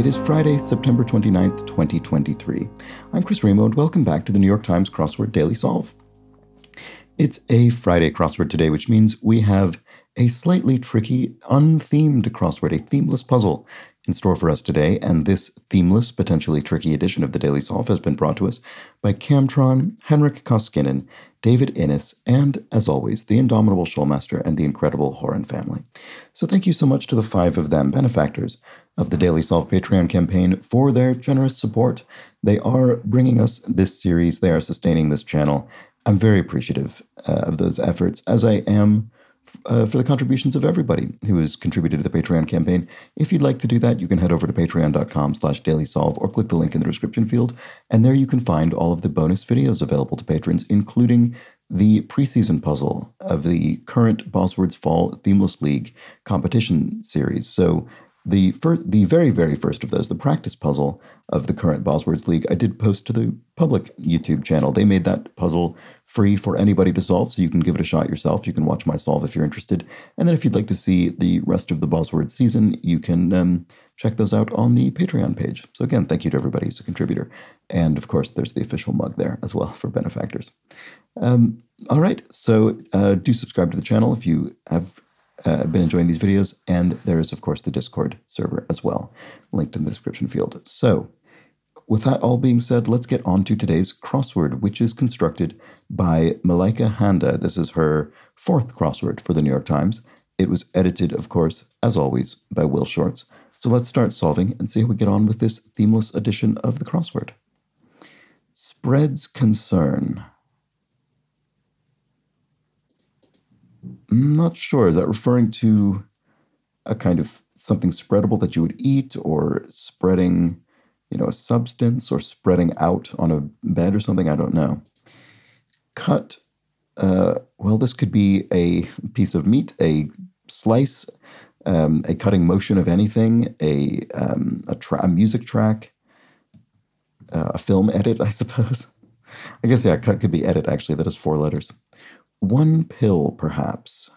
It is Friday, September 29th, 2023. I'm Chris Remo, and welcome back to the New York Times Crossword Daily Solve. It's a Friday crossword today, which means we have a slightly tricky, unthemed crossword, a themeless puzzle in store for us today. And this themeless, potentially tricky edition of the Daily Solve has been brought to us by Camtron, Henrik Koskinen, David Innes, and, as always, the indomitable Showmaster and the incredible Horan family. So thank you so much to the five of them, benefactors of the Daily Solve Patreon campaign, for their generous support. They are bringing us this series, they are sustaining this channel. I'm very appreciative uh, of those efforts, as I am uh, for the contributions of everybody who has contributed to the Patreon campaign. If you'd like to do that, you can head over to patreon.com slash dailysolve or click the link in the description field, and there you can find all of the bonus videos available to patrons, including the preseason puzzle of the current Boswords Fall Themeless League competition series. So the first, the very, very first of those, the practice puzzle of the current Boswords League, I did post to the public YouTube channel. They made that puzzle free for anybody to solve, so you can give it a shot yourself. You can watch my solve if you're interested. And then if you'd like to see the rest of the Boswords season, you can um, check those out on the Patreon page. So again, thank you to everybody who's a contributor. And of course, there's the official mug there as well for benefactors. Um, all right, so uh, do subscribe to the channel if you have uh, been enjoying these videos. And there is, of course, the Discord server as well, linked in the description field. So, with that all being said, let's get on to today's crossword, which is constructed by Malaika Handa. This is her fourth crossword for the New York Times. It was edited, of course, as always, by Will Shortz. So let's start solving and see how we get on with this themeless edition of the crossword. Spreads concern. Not sure. Is that referring to a kind of something spreadable that you would eat or spreading, you know, a substance or spreading out on a bed or something? I don't know. Cut, uh, well, this could be a piece of meat, a slice, um, a cutting motion of anything, a, um, a, tra- a music track, uh, a film edit, I suppose. I guess, yeah, cut could be edit, actually. That is four letters. One pill, perhaps.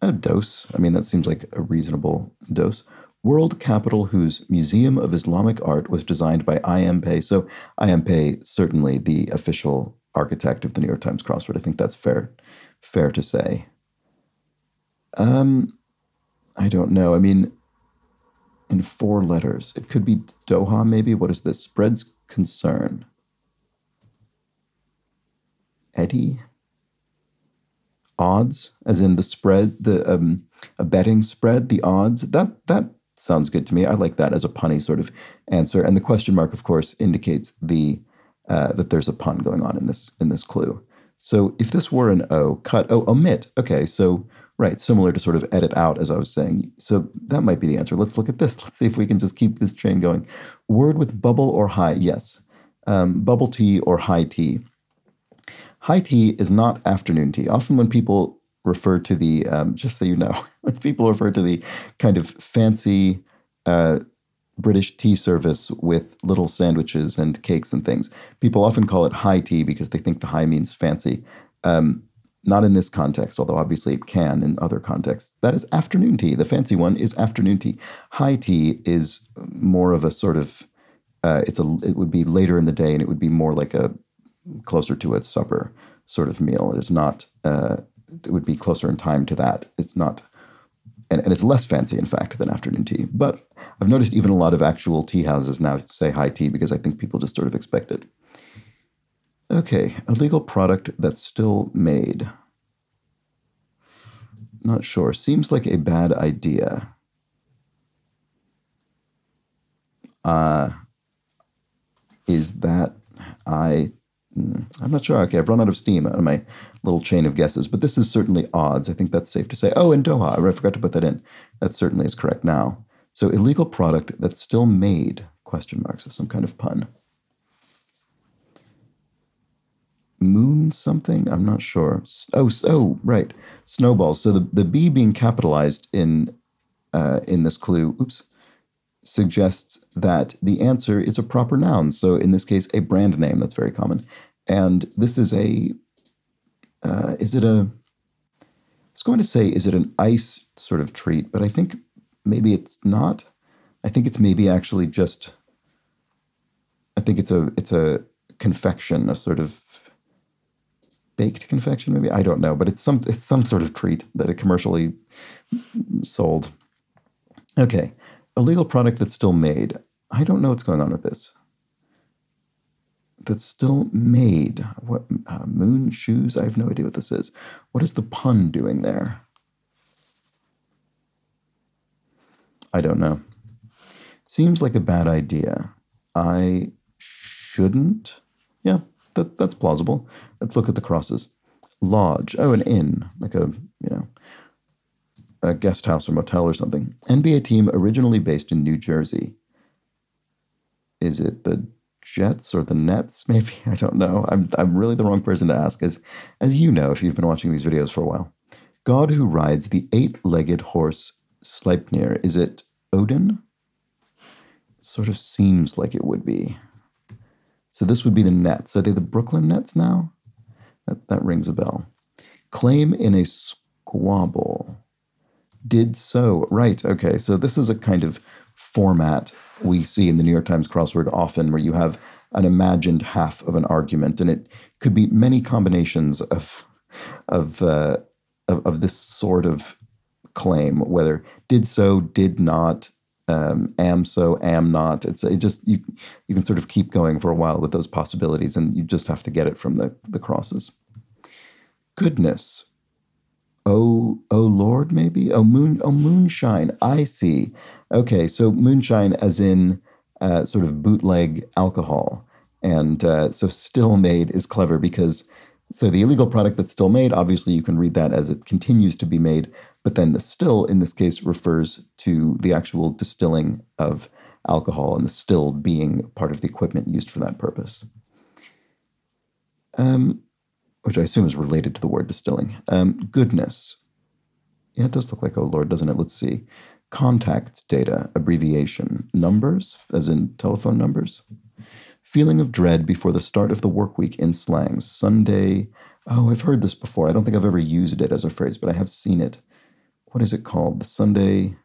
A dose. I mean, that seems like a reasonable dose. World capital whose Museum of Islamic Art was designed by I.M. Pei. So I.M. Pei, certainly the official architect of the New York Times crossword. I think that's fair, fair to say. Um, I don't know. I mean, in four letters, it could be Doha. Maybe. What is this? Spreads concern. Eddie odds, as in the spread, the um, a betting spread, the odds. That that sounds good to me. I like that as a punny sort of answer. And the question mark, of course, indicates the uh, that there's a pun going on in this in this clue. So if this were an O, cut oh omit. Okay, so right, similar to sort of edit out, as I was saying. So that might be the answer. Let's look at this. Let's see if we can just keep this train going. Word with bubble or high. Yes, um, bubble tea or high tea. High tea is not afternoon tea. Often, when people refer to the, um, just so you know, when people refer to the kind of fancy uh, British tea service with little sandwiches and cakes and things, people often call it high tea because they think the high means fancy. Um, not in this context, although obviously it can in other contexts. That is afternoon tea. The fancy one is afternoon tea. High tea is more of a sort of, uh, it's a, it would be later in the day and it would be more like a closer to a supper sort of meal. It is not. Uh, it would be closer in time to that. It's not, and, and it's less fancy, in fact, than afternoon tea. But I've noticed even a lot of actual tea houses now say high tea because I think people just sort of expect it. Okay, a legal product that's still made. Not sure. Seems like a bad idea. Uh, is that I I'm not sure. Okay, I've run out of steam out of my little chain of guesses, but this is certainly odds. I think that's safe to say. Oh, and Doha. I forgot to put that in. That certainly is correct now. So illegal product that's still made, question marks, of some kind of pun. Moon something? I'm not sure. Oh, oh, right. Snowballs. So the, the B being capitalized in uh, in this clue, oops, suggests that the answer is a proper noun. So in this case, a brand name. That's very common. And this is a, uh, is it a, I was going to say, is it an ice sort of treat? But I think maybe it's not. I think it's maybe actually just. I think it's a it's a confection, a sort of baked confection, maybe I don't know, but it's some it's some sort of treat that it commercially sold. Okay, a legal product that's still made. I don't know what's going on with this. That's still made. What uh, moon shoes? I have no idea what this is. What is the pun doing there? I don't know. Seems like a bad idea. I shouldn't. Yeah, that, that's plausible. Let's look at the crosses. Lodge. Oh, an inn, like a, you know, a guest house or motel or something. NBA team originally based in New Jersey. Is it the Jets or the Nets? Maybe I don't know. I'm I'm really the wrong person to ask, as as you know if you've been watching these videos for a while. God who rides the eight-legged horse Sleipnir. Is it Odin? Sort of seems like it would be. So this would be the Nets. Are they the Brooklyn Nets now? That, that rings a bell. Claim in a squabble. Did so. Right. Okay. So this is a kind of format we see in the New York Times crossword often where you have an imagined half of an argument and it could be many combinations of of uh, of, of this sort of claim whether did so did not um, am so, am not. It's it just you you can sort of keep going for a while with those possibilities, and you just have to get it from the the crosses. Goodness, oh oh Lord, maybe oh moon oh moonshine. I see. Okay, so moonshine as in uh, sort of bootleg alcohol, and uh, so still made is clever because. So the illegal product that's still made, obviously you can read that as it continues to be made, but then the still, in this case, refers to the actual distilling of alcohol and the still being part of the equipment used for that purpose. Um, which I assume is related to the word distilling. Um, goodness. Yeah, it does look like, oh Lord, doesn't it? Let's see. Contacts data, abbreviation, numbers, as in telephone numbers. Feeling of dread before the start of the work week in slang. Sunday. Oh, I've heard this before. I don't think I've ever used it as a phrase, but I have seen it what is it called? The Sunday.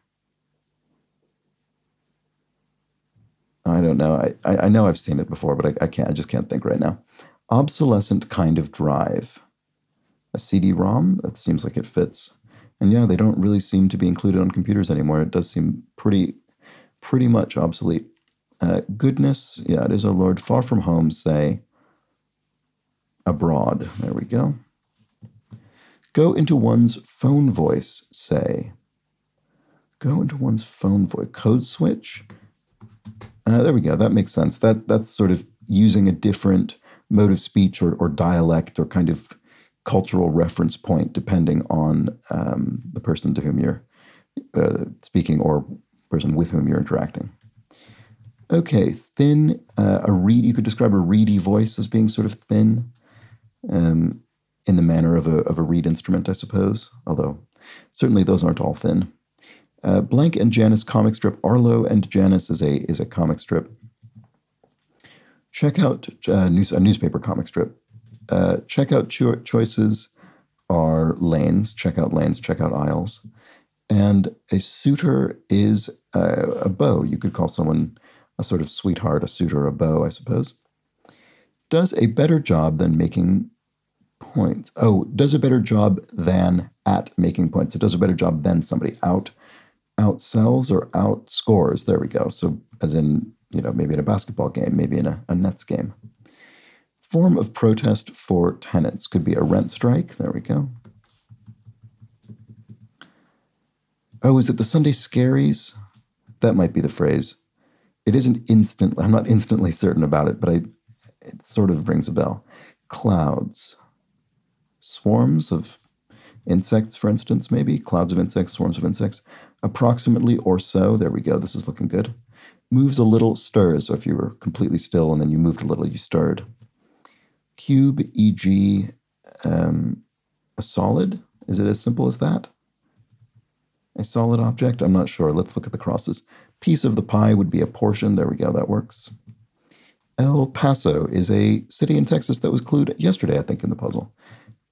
I don't know. I, I, I know I've seen it before, but I, I can't. I just can't think right now. Obsolescent kind of drive. A CD-ROM. That seems like it fits. And yeah, they don't really seem to be included on computers anymore. It does seem pretty, pretty much obsolete. Uh, goodness, yeah, it is, a Lord. Far from home, say, abroad. There we go. Go into one's phone voice, say. Go into one's phone voice. Code switch. Uh, there we go. That makes sense. That that's sort of using a different mode of speech or, or dialect or kind of cultural reference point depending on um, the person to whom you're uh, speaking or person with whom you're interacting. Okay, thin. Uh, a reed. You could describe a reedy voice as being sort of thin. Um, in the manner of a, of a reed instrument, I suppose, although certainly those aren't all thin. Uh, Blank and Janis comic strip. Arlo and Janis is a is a comic strip. Check out uh, news, a newspaper comic strip. Uh, checkout cho- choices are lanes. Check out lanes. Check out aisles. And a suitor is a, a beau. You could call someone a sort of sweetheart, a suitor, a beau, I suppose. Does a better job than making points. Oh, does a better job than at making points. It does a better job than somebody out outsells or outscores. There we go. So as in, you know, maybe in a basketball game, maybe in a, a Nets game. Form of protest for tenants could be a rent strike. There we go. Oh, is it the Sunday scaries? That might be the phrase. It isn't instantly, I'm not instantly certain about it, but I, it sort of rings a bell. Clouds swarms of insects, for instance, maybe clouds of insects, swarms of insects, approximately or so. There we go. This is looking good. Moves a little, stirs. So if you were completely still and then you moved a little, you stirred. Cube, e.g., um, a solid. Is it as simple as that? A solid object? I'm not sure. Let's look at the crosses. Piece of the pie would be a portion. There we go. That works. El Paso is a city in Texas that was clued yesterday, I think, in the puzzle.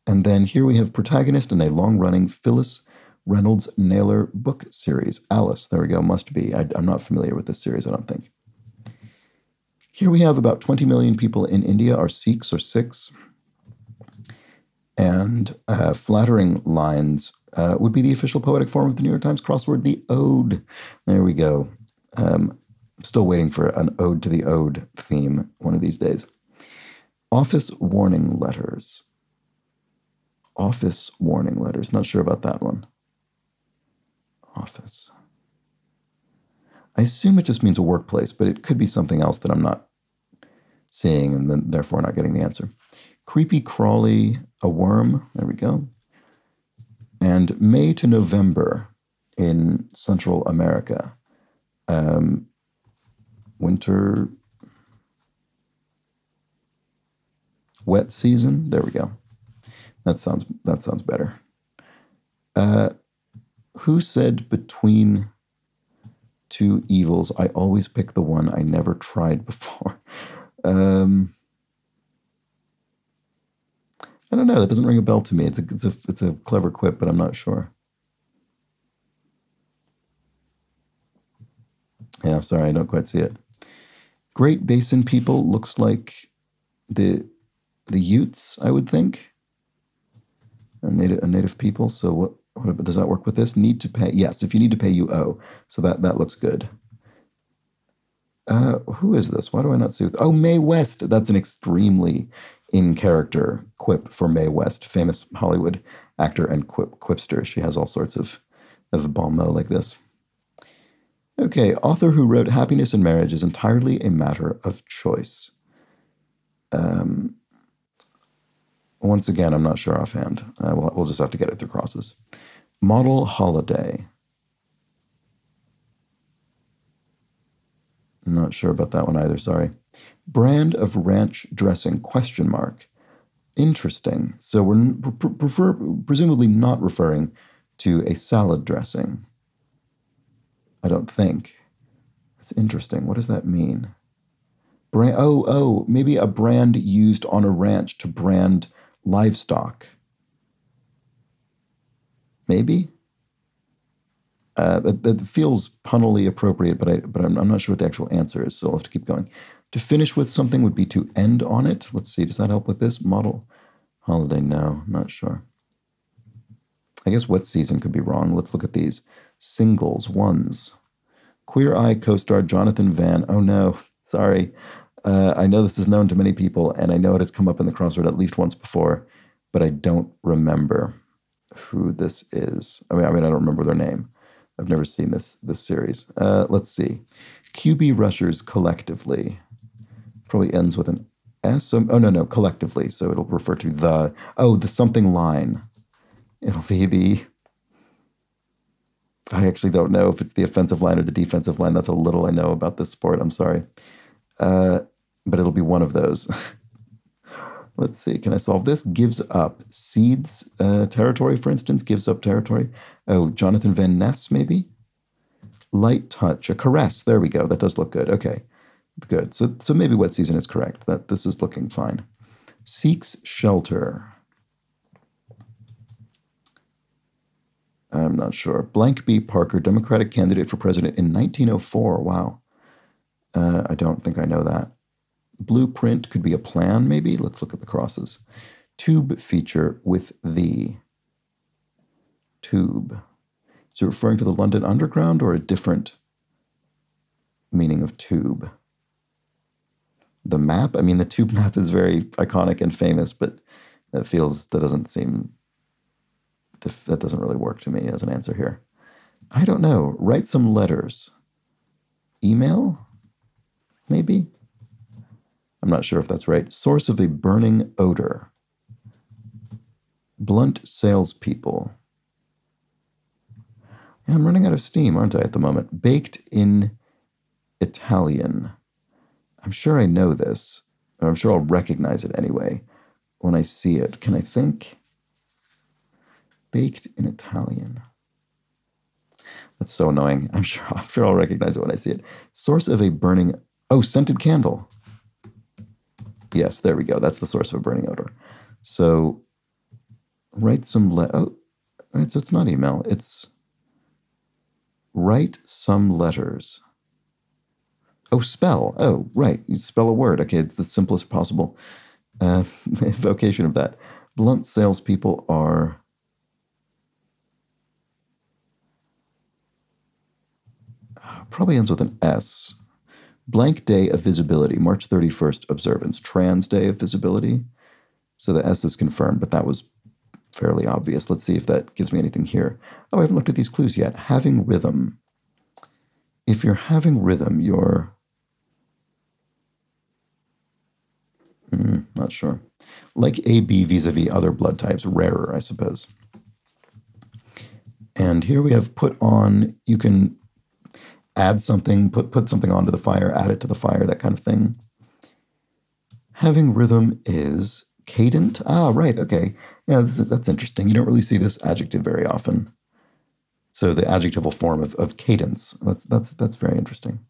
And then here we have protagonist in a long running Phyllis Reynolds Naylor book series. Alice, there we go, must be. I, I'm not familiar with this series, I don't think. Here we have about 20 million people in India are Sikhs or Sikhs. And uh, flattering lines uh, would be the official poetic form of the New York Times crossword, the ode. There we go. Um, still waiting for an ode to the ode theme one of these days. Office warning letters. Office warning letters. Not sure about that one. Office. I assume it just means a workplace, but it could be something else that I'm not seeing and then therefore not getting the answer. Creepy crawly, a worm. There we go. And May to November in Central America. Um, winter, wet season. There we go. That sounds that sounds better. Uh, who said between two evils? I always pick the one I never tried before. Um, I don't know. That doesn't ring a bell to me. It's a it's a it's a clever quip, but I'm not sure. Yeah, sorry, I don't quite see it. Great Basin people looks like the the Utes, I would think. A native a native people. So what what does that work with this? Need to pay? Yes, if you need to pay, you owe. So that that looks good. Uh, who is this? Why do I not see? Oh, Mae West. That's an extremely in character quip for Mae West, famous Hollywood actor and quip, quipster. She has all sorts of, of bon mots like this. Okay, author who wrote Happiness in Marriage is entirely a matter of choice. Um, once again, I'm not sure offhand. Uh, we'll, we'll just have to get it through crosses. Model holiday. Not sure about that one either, sorry. Brand of ranch dressing, question mark. Interesting. So we're prefer, presumably not referring to a salad dressing. I don't think. That's interesting. What does that mean? Brand, oh, oh, maybe a brand used on a ranch to brand livestock. Maybe? Uh, that, that, feels punnily appropriate, but I but I'm, I'm, not sure what the actual answer is, so I'll have to keep going. To finish with something would be to end on it. Let's see, does that help with this model? Holiday, no, not sure. I guess wet season could be wrong. Let's look at these singles, ones. Queer Eye co-star Jonathan Van. Oh no, sorry. Uh, I know this is known to many people, and I know it has come up in the crossword at least once before, but I don't remember who this is. I mean, I mean, I don't remember their name. I've never seen this this series. Uh, let's see. QB rushers collectively probably ends with an S. oh no no collectively. So it'll refer to the oh the something line. It'll be the. I actually don't know if it's the offensive line or the defensive line. That's a little I know about this sport. I'm sorry, uh, but it'll be one of those. Let's see. Can I solve this? Gives up. cedes uh, territory, for instance, gives up territory. Oh, Jonathan Van Ness, maybe? Light touch. A caress. There we go. That does look good. Okay. Good. So, so maybe wet season is correct. That this is looking fine. Seeks shelter. I'm not sure. Blank B. Parker, Democratic candidate for president in 1904. Wow. Uh, I don't think I know that. Blueprint could be a plan, maybe. Let's look at the crosses. Tube feature with the tube. Is it referring to the London Underground or a different meaning of tube? The map? I mean, the tube map is very iconic and famous, but that feels, that doesn't seem, that doesn't really work to me as an answer here. I don't know. Write some letters. Email? Maybe? I'm not sure if that's right. Source of a burning odor. Blunt salespeople. Yeah, I'm running out of steam, aren't I, at the moment? Baked in Italian. I'm sure I know this. I'm sure I'll recognize it anyway when I see it. Can I think? Baked in Italian. That's so annoying. I'm sure I'm sure I'll recognize it when I see it. Source of a burning oh, scented candle. Yes, there we go. That's the source of a burning odor. So write some le- oh, right, so it's not email. It's write some letters. Oh, spell. Oh, right. You spell a word. Okay, it's the simplest possible uh, vocation of that. Blunt salespeople are. Probably ends with an S. Blank day of visibility, March 31st observance. Trans day of visibility. So the S is confirmed, but that was fairly obvious. Let's see if that gives me anything here. Oh, I haven't looked at these clues yet. Having rhythm. If you're having rhythm, you're. Mm, not sure. Like AB vis a vis other blood types, rarer, I suppose. And here we have put on, you can add something, put, put something onto the fire, add it to the fire, that kind of thing. Having rhythm is cadent. Ah, right. Okay. Yeah, is, that's interesting. You don't really see this adjective very often. So the adjectival form of, of cadence. That's that's that's very interesting.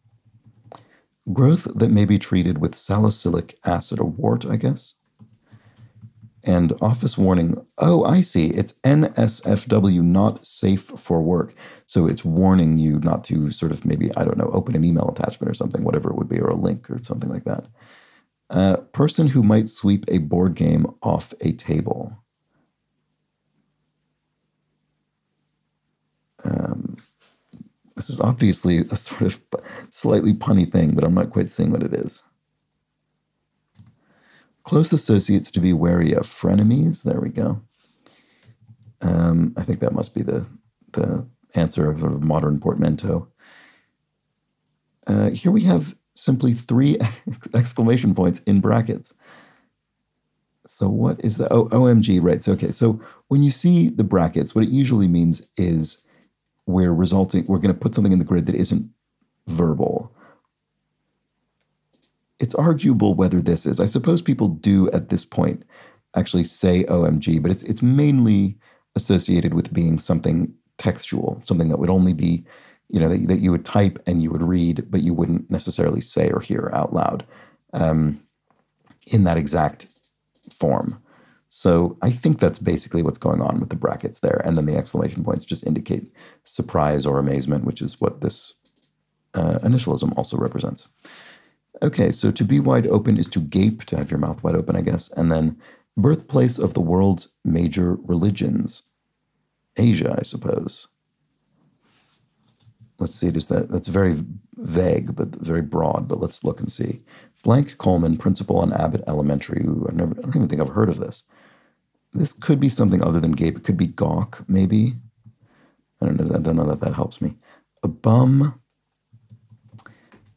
Growth that may be treated with salicylic acid, a wart, I guess. And office warning. Oh, I see. It's NSFW, not safe for work. So it's warning you not to sort of maybe, I don't know, open an email attachment or something, whatever it would be, or a link or something like that. A person who might sweep a board game off a table. Um, this is obviously a sort of slightly punny thing, but I'm not quite seeing what it is. Close associates to be wary of. Frenemies. There we go. Um, I think that must be the the answer of a modern portmanteau. Uh, here we have simply three exclamation points in brackets. So what is the Oh, OMG, right. So okay. So when you see the brackets, what it usually means is we're resulting, we're going to put something in the grid that isn't verbal. It's arguable whether this is. I suppose people do at this point actually say OMG, but it's it's mainly associated with being something textual, something that would only be you know, that, that you would type and you would read, but you wouldn't necessarily say or hear out loud um, in that exact form. So I think that's basically what's going on with the brackets there. And then the exclamation points just indicate surprise or amazement, which is what this uh, initialism also represents. Okay, so to be wide open is to gape, to have your mouth wide open, I guess. And then birthplace of the world's major religions, Asia, I suppose let's see, does that that's very vague but very broad, but let's look and see. Blank Coleman, principal on Abbott Elementary. Ooh, I've never, I don't even think I've heard of this. This could be something other than gape. It could be gawk, maybe. I don't know. I don't know that that helps me. A bum.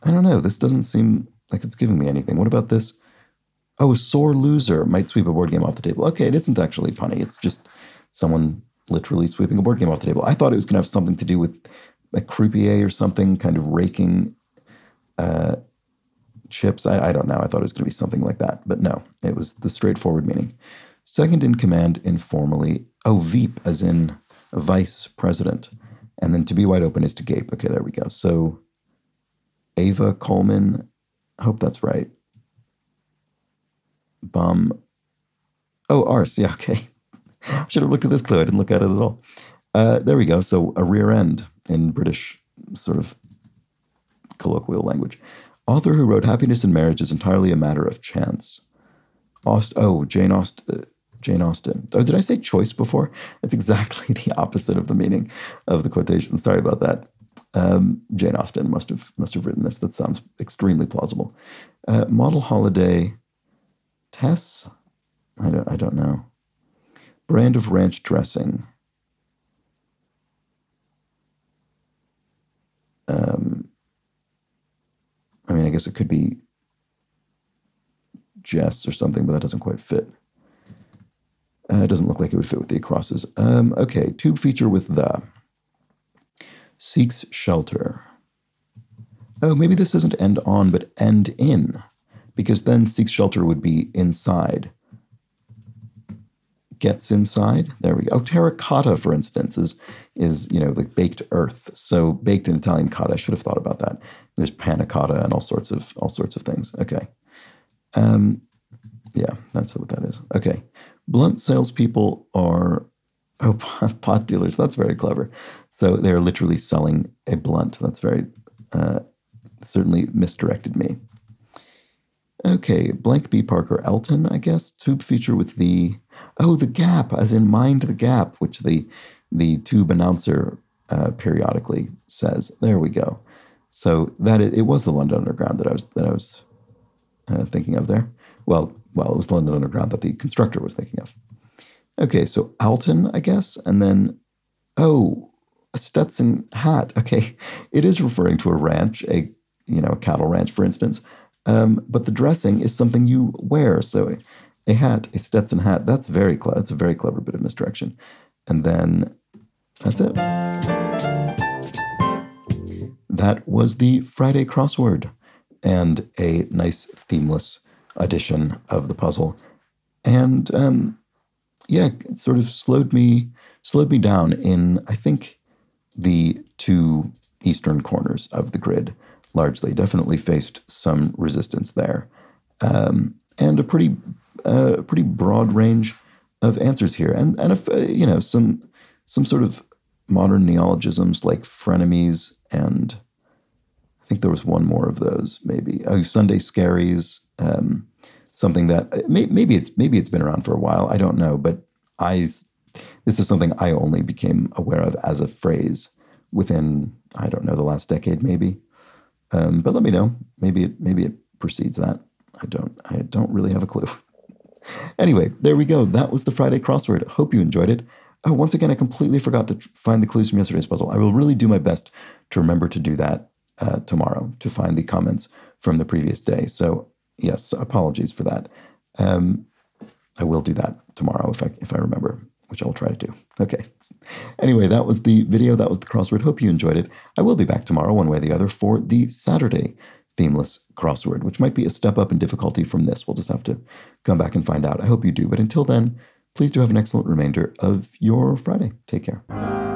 I don't know. This doesn't seem like it's giving me anything. What about this? Oh, a sore loser might sweep a board game off the table. Okay, it isn't actually punny. It's just someone literally sweeping a board game off the table. I thought it was going to have something to do with a croupier or something, kind of raking uh, chips. I, I, don't know. I thought it was going to be something like that, but no, it was the straightforward meaning. Second in command informally. Oh, Veep, as in vice president. And then to be wide open is to gape. Okay, there we go. So Ava Coleman, I hope that's right. Bum. Oh, arse. Yeah, okay. Should have looked at this clue. I didn't look at it at all. Uh, there we go. So a rear end in British sort of colloquial language. Author who wrote Happiness in Marriage is entirely a matter of chance. Aust- oh, Jane Austen. Jane Austen. Oh, did I say choice before? It's exactly the opposite of the meaning of the quotation. Sorry about that. Um, Jane Austen must have must have written this. That sounds extremely plausible. Uh, model holiday. Tess. I don't. I don't know. Brand of ranch dressing. um, I mean, I guess it could be Jess or something, but that doesn't quite fit. Uh, it doesn't look like it would fit with the acrosses. Um, okay, tube feature with the seeks shelter. Oh, maybe this doesn't end on, but end in, because then seeks shelter would be inside gets inside. There we go. Oh, terracotta, for instance, is is you know like baked earth. So baked in Italian cotta. I should have thought about that. There's panna cotta and all sorts of all sorts of things. Okay. Um, yeah, that's what that is. Okay. Blunt salespeople are Oh, pot dealers. That's very clever. So they're literally selling a blunt. That's very, uh, certainly misdirected me. Okay, Blank B. Parker Elton, I guess. Tube feature with the, oh, the gap, as in Mind the Gap, which the, the tube announcer uh, periodically says. There we go. So that it, it was the London Underground that I was that I was uh, thinking of there. Well, well, it was the London Underground that the constructor was thinking of. Okay, so Alton, I guess, and then oh, a Stetson hat. Okay, it is referring to a ranch, a you know, a cattle ranch, for instance. Um, but the dressing is something you wear. So a hat, a Stetson hat. That's very clever. That's a very clever bit of misdirection. And then that's it. That was the Friday crossword and a nice themeless edition of the puzzle. And um, yeah, it sort of slowed me slowed me down in I think the two eastern corners of the grid. Largely, definitely faced some resistance there, um, and a pretty uh, pretty broad range of answers here, and and if, uh, you know some some sort of modern neologisms like frenemies and I think there was one more of those maybe. Oh Sunday scaries um, something that uh, maybe it's maybe it's been around for a while I don't know but I this is something I only became aware of as a phrase within I don't know the last decade maybe. Um, but let me know. Maybe it maybe it precedes that. I don't I don't really have a clue. Anyway there we go. That was the Friday crossword. Hope you enjoyed it. Oh, once again, I completely forgot to find the clues from yesterday's puzzle. I will really do my best to remember to do that uh, tomorrow, to find the comments from the previous day. So, yes, apologies for that. Um, I will do that tomorrow if I, if I remember, which I will try to do. Okay. Anyway, that was the video. That was the crossword. Hope you enjoyed it. I will be back tomorrow, one way or the other, for the Saturday themeless crossword, which might be a step up in difficulty from this. We'll just have to come back and find out. I hope you do. But until then, Please do have an excellent remainder of your Friday. Take care.